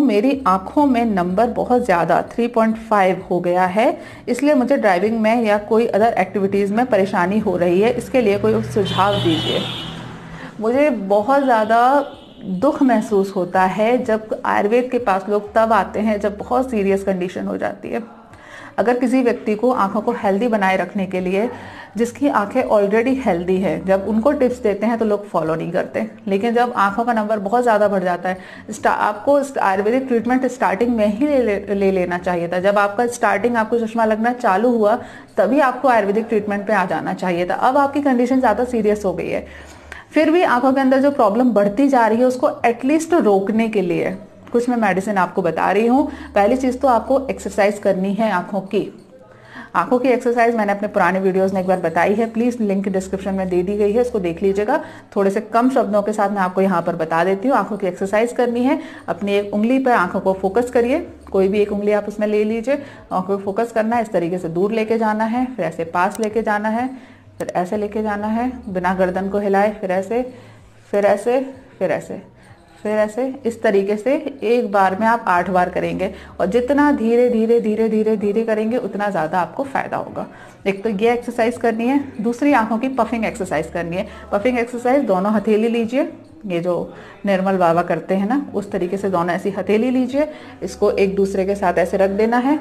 मेरी आँखों में नंबर बहुत ज़्यादा 3.5 हो गया है। इसलिए मुझे ड्राइविंग में या कोई अदर एक्टिविटीज़ में परेशानी हो रही है। इसके लिए कोई सुझाव दीजिए। मुझे बहुत ज़्यादा दुख महसूस होता है जब आयुर्वेद के पास लोग तब आते हैं जब बहुत सीरियस कंडीशन हो जाती है। अगर किसी व्यक्ति को आँखों को हेल्दी बनाए रखने के लिए जिसकी आँखें ऑलरेडी हेल्दी है जब उनको टिप्स देते हैं तो लोग फॉलो नहीं करते। लेकिन जब आँखों का नंबर बहुत ज़्यादा बढ़ जाता है आपको आयुर्वेदिक ट्रीटमेंट स्टार्टिंग में ही ले, ले लेना चाहिए था। जब आपका स्टार्टिंग आपको चश्मा लगना चालू हुआ तभी आपको आयुर्वेदिक ट्रीटमेंट पे आ जाना चाहिए था। अब आपकी कंडीशन ज़्यादा सीरियस हो गई है। फिर भी आँखों के अंदर जो प्रॉब्लम बढ़ती जा रही है उसको एटलीस्ट रोकने के लिए कुछ मैं मेडिसिन आपको बता रही हूँ। पहली चीज़ तो आपको एक्सरसाइज करनी है आँखों की। आँखों की एक्सरसाइज मैंने अपने पुराने वीडियोस में एक बार बताई है। प्लीज़ लिंक डिस्क्रिप्शन में दे दी गई है उसको देख लीजिएगा। थोड़े से कम शब्दों के साथ मैं आपको यहाँ पर बता देती हूँ। आँखों की एक्सरसाइज करनी है। अपनी एक उंगली पर आँखों को फोकस करिए। कोई भी एक उंगली आप उसमें ले लीजिए। आँखों को फोकस करना है। इस तरीके से दूर लेके जाना है, फिर ऐसे पास लेके जाना है, फिर ऐसे लेके जाना है। बिना गर्दन को हिलाए, फिर ऐसे फिर ऐसे फिर ऐसे। फिर ऐसे इस तरीके से एक बार में आप आठ बार करेंगे और जितना धीरे धीरे धीरे धीरे धीरे करेंगे, उतना ज़्यादा आपको फ़ायदा होगा। एक तो ये एक्सरसाइज करनी है, दूसरी आँखों की पफिंग एक्सरसाइज करनी है। पफिंग एक्सरसाइज दोनों हथेली लीजिए, ये जो निर्मल बाबा करते हैं ना, उस तरीके से दोनों ऐसी हथेली लीजिए। इसको एक दूसरे के साथ ऐसे रख देना है,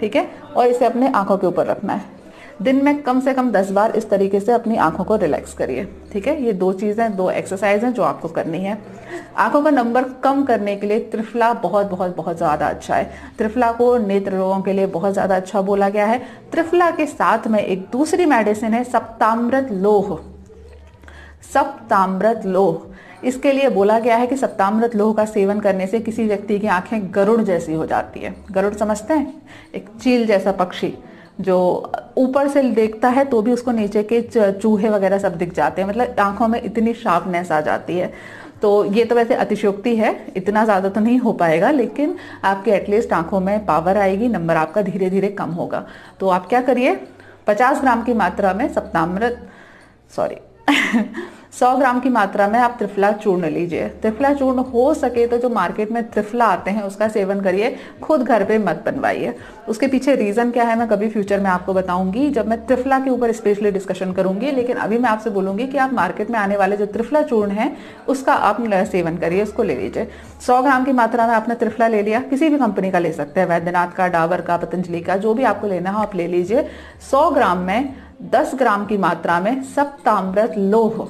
ठीक है? और इसे अपने आँखों के ऊपर रखना है। दिन में कम से कम दस बार इस तरीके से अपनी आँखों को रिलैक्स करिए, ठीक है? ये दो चीज़ें, दो एक्सरसाइज हैं जो आपको करनी है। आँखों का नंबर कम करने के लिए त्रिफला बहुत बहुत बहुत ज़्यादा अच्छा है। त्रिफला को नेत्र रोगों के लिए बहुत ज़्यादा अच्छा बोला गया है। त्रिफला के साथ में एक दूसरी मेडिसिन है, सप्तामृत लोह। सप्तामृत लोह। इसके लिए बोला गया है कि सप्तामृत लोह का सेवन करने से किसी व्यक्ति की आँखें गरुड़ जैसी हो जाती है। गरुड़ समझते हैं? एक चील जैसा पक्षी। जो ऊपर से देखता है तो भी उसको नीचे के चूहे वगैरह सब दिख जाते हैं। मतलब आँखों में इतनी शार्पनेस आ जाती है। तो ये तो वैसे अतिशोक्ति है, इतना ज़्यादा तो नहीं हो पाएगा, लेकिन आपके एटलीस्ट आँखों में पावर आएगी नंबर आपका धीरे धीरे कम होगा। तो आप क्या करिए 50 ग्राम की मात्रा में सप्तामृत सॉरी सौ ग्राम की मात्रा में आप त्रिफला चूर्ण लीजिए। त्रिफला चूर्ण हो सके तो जो मार्केट में त्रिफला आते हैं, उसका सेवन करिए। खुद घर पे मत बनवाइए। उसके पीछे रीजन क्या है, मैं कभी फ्यूचर में आपको बताऊँगी। जब मैं त्रिफला के ऊपर स्पेशली डिस्कशन करूँगी, लेकिन अभी मैं आपसे बोलूँगी कि आप मार्केट में आने वाले जो त्रिफला चूर्ण है, उसका आप सेवन करिए, उसको ले लीजिए। सौ ग्राम की मात्रा में आपने त्रिफला ले लिया, किसी भी कंपनी का ले सकते हैं, वैद्यनाथ का डावर का, पतंजलि का, जो भी आपको लेना हो आप ले लीजिए। सौ ग्राम में, दस ग्राम की मात्रा में सप्तामृत लोह।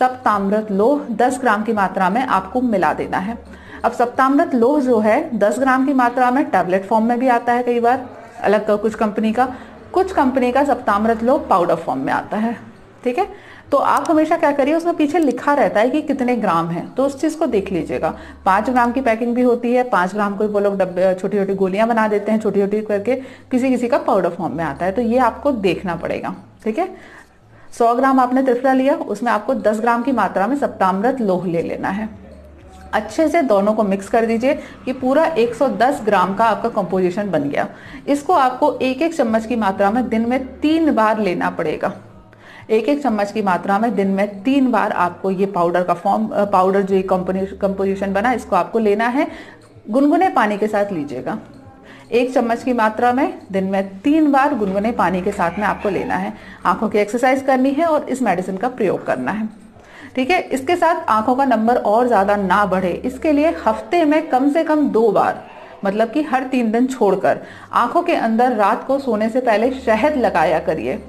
सप्तामृत लोह 10 ग्राम की मात्रा में आपको मिला देना है। अब सप्तामृत लोह जो है 10 ग्राम की मात्रा में टैबलेट फॉर्म में भी आता है कई बार, अलग का कुछ कंपनी का। कुछ कंपनी का सप्तामृत लोह पाउडर फॉर्म में आता है, ठीक है? तो आप हमेशा क्या करिए, उसमें पीछे लिखा रहता है कि कितने ग्राम है तो उस चीज़ को देख लीजिएगा। पाँच ग्राम की पैकिंग भी होती है, पाँच ग्राम को वो लोग डब्बे छोटी छोटी गोलियाँ बना देते हैं छोटी छोटी करके किसी किसी का पाउडर फॉर्म में आता है तो ये आपको देखना पड़ेगा, ठीक है? सौ ग्राम आपने त्रिफला लिया, उसमें आपको दस ग्राम की मात्रा में सप्तामृत लोह ले लेना है। अच्छे से दोनों को मिक्स कर दीजिए कि पूरा 110 ग्राम का आपका कंपोजिशन बन गया। इसको आपको एक एक चम्मच की मात्रा में दिन में तीन बार लेना पड़ेगा। एक एक चम्मच की मात्रा में दिन में तीन बार आपको ये पाउडर का फॉर्म पाउडर जो कंपोजिशन बना, इसको आपको लेना है। गुनगुने पानी के साथ लीजिएगा। एक चम्मच की मात्रा में दिन में तीन बार गुनगुने पानी के साथ में आपको लेना है। आँखों की एक्सरसाइज करनी है और इस मेडिसिन का प्रयोग करना है। ठीक है? इसके साथ आँखों का नंबर और ज़्यादा ना बढ़े। इसके लिए हफ़्ते में कम से कम दो बार मतलब कि हर तीन दिन छोड़कर आँखों के अंदर रात को सोने से पहले शहद लगाया करिए।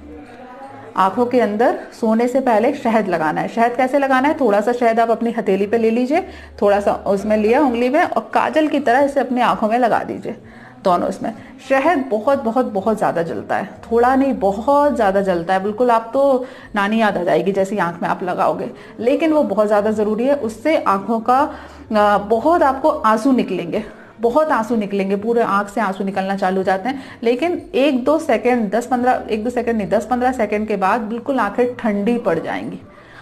आँखों के अंदर सोने से पहले शहद लगाना है। शहद कैसे लगाना है? थोड़ा सा शहद आप अपनी हथेली पे ले लीजिए थोड़ा सा उसमें लिया उंगली में और काजल की तरह इसे अपनी आँखों में लगा दीजिए। दोनों इसमें। शहद बहुत बहुत बहुत ज़्यादा जलता है। थोड़ा नहीं, बहुत ज़्यादा जलता है। बिल्कुल आप तो नानी याद आ जाएगी जैसी आँख में आप लगाओगे। लेकिन वो बहुत ज़्यादा ज़रूरी है, उससे आँखों का बहुत आपको आँसू निकलेंगे। बहुत आँसू निकलेंगे। पूरे आँख से आँसू निकलना चालू हो जाते हैं। लेकिन एक दो सेकंड, दस पंद्रह, एक दो सेकंड नहीं, दस पंद्रह सेकंड के बाद बिल्कुल आँखें ठंडी पड़ जाएँगी।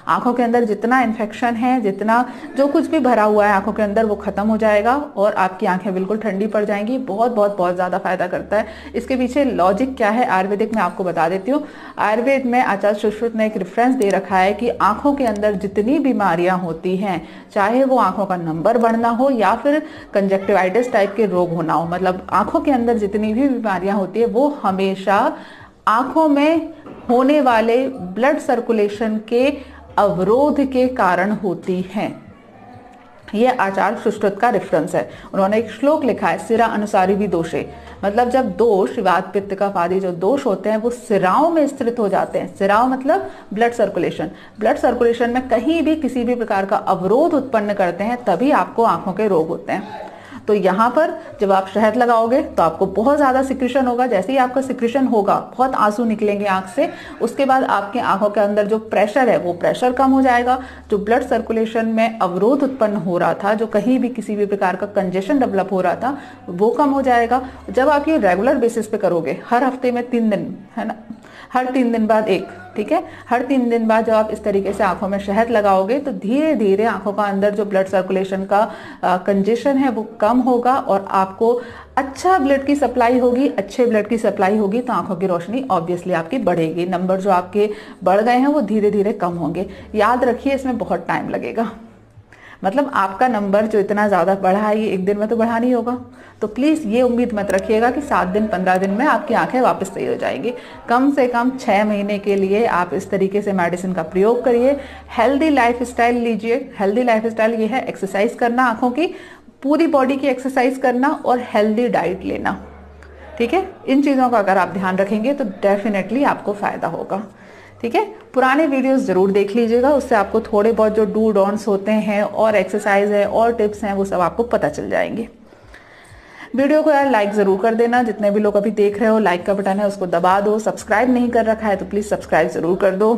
आँखों के अंदर जितना इन्फेक्शन है, जितना जो कुछ भी भरा हुआ है आँखों के अंदर, वो खत्म हो जाएगा और आपकी आँखें बिल्कुल ठंडी पड़ जाएँगी। बहुत बहुत बहुत ज़्यादा फ़ायदा करता है। इसके पीछे लॉजिक क्या है? आयुर्वेदिक में आपको बता देती हूँ। आयुर्वेद में आचार्य सुश्रुत ने एक रेफरेंस दे रखा है कि आँखों के अंदर जितनी बीमारियाँ होती हैं, चाहे वो आँखों का नंबर बढ़ना हो या फिर कंजक्टिवाइटिस टाइप के रोग होना हो मतलब आँखों के अंदर जितनी भी बीमारियाँ होती है, वो हमेशा आँखों में होने वाले ब्लड सर्कुलेशन के अवरोध के कारण होती हैं। ये आचार्य सुश्रुत का रेफरेंस है। उन्होंने एक श्लोक लिखा है, सिरा अनुसारी भी दोषे। मतलब जब दोष वाद पित्त का आदि जो दोष होते हैं, वो सिराओं में स्थित हो जाते हैं। सिराओं मतलब ब्लड सर्कुलेशन ब्लड सर्कुलेशन में कहीं भी किसी भी प्रकार का अवरोध उत्पन्न करते हैं, तभी आपको आँखों के रोग होते हैं। तो यहाँ पर जब आप शहद लगाओगे तो आपको बहुत ज़्यादा सिक्रेशन होगा। जैसे ही आपका सिक्रेशन होगा, बहुत आँसू निकलेंगे आँख से। उसके बाद आपके आँखों के अंदर जो प्रेशर है, वो प्रेशर कम हो जाएगा। जो ब्लड सर्कुलेशन में अवरोध उत्पन्न हो रहा था, जो कहीं भी किसी भी प्रकार का कंजेशन डेवलप हो रहा था, वो कम हो जाएगा। जब आप ये रेगुलर बेसिस पे करोगे, हर हफ़्ते में तीन दिन, है ना? हर तीन दिन बाद एक ठीक है? हर तीन दिन बाद जब आप इस तरीके से आँखों में शहद लगाओगे तो धीरे धीरे आँखों का अंदर जो ब्लड सर्कुलेशन का कंजेशन है, वो कम होगा और आपको अच्छा ब्लड की सप्लाई होगी, अच्छे ब्लड की सप्लाई होगी तो आँखों की रोशनी ऑब्वियसली आपकी बढ़ेगी। नंबर जो आपके बढ़ गए हैं, वो धीरे धीरे कम होंगे। याद रखिए, इसमें बहुत टाइम लगेगा। मतलब आपका नंबर जो इतना ज़्यादा बढ़ा है, ये एक दिन में तो बढ़ा नहीं होगा। तो प्लीज़ ये उम्मीद मत रखिएगा कि सात दिन, पंद्रह दिन में आपकी आँखें वापस सही हो जाएँगी। कम से कम छः महीने के लिए आप इस तरीके से मेडिसिन का प्रयोग करिए। हेल्दी लाइफ स्टाइल लीजिए। हेल्दी लाइफ स्टाइल ये है एक्सरसाइज करना आँखों की, पूरी बॉडी की एक्सरसाइज करना और हेल्दी डाइट लेना। ठीक है? इन चीज़ों का अगर आप ध्यान रखेंगे तो डेफिनेटली आपको फ़ायदा होगा। ठीक है? पुराने वीडियोस ज़रूर देख लीजिएगा, उससे आपको थोड़े बहुत जो डू डॉन्स होते हैं और एक्सरसाइज है और टिप्स हैं, वो सब आपको पता चल जाएँगे। वीडियो को यार लाइक ज़रूर कर देना। जितने भी लोग अभी देख रहे हो लाइक का बटन है, उसको दबा दो। सब्सक्राइब नहीं कर रखा है तो प्लीज़ सब्सक्राइब ज़रूर कर दो।